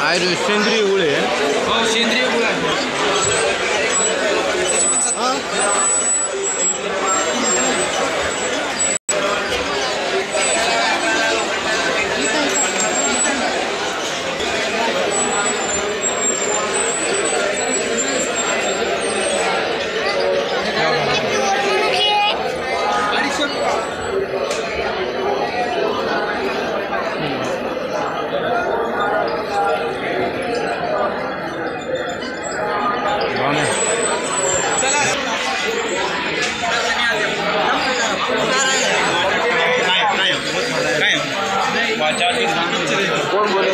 आयर सेंद्रिय गुळे हो सेंद्रिय गुळ आहे कोण बोले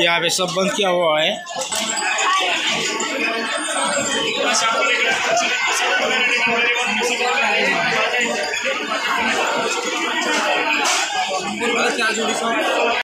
यहाँ पे सब बंद किया हुआ है। আজ উনি সব